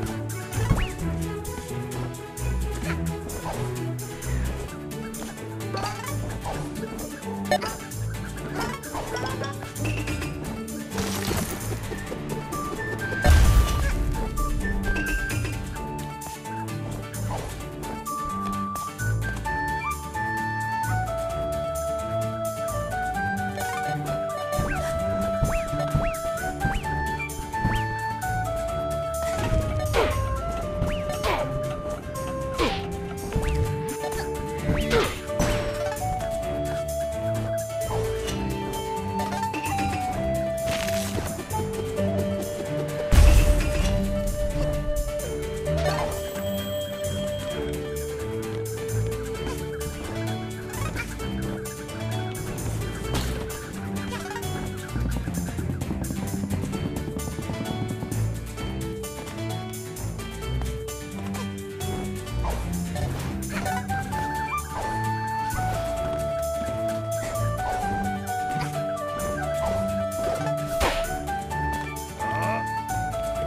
Bye.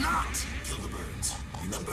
Not kill the birds. Remember,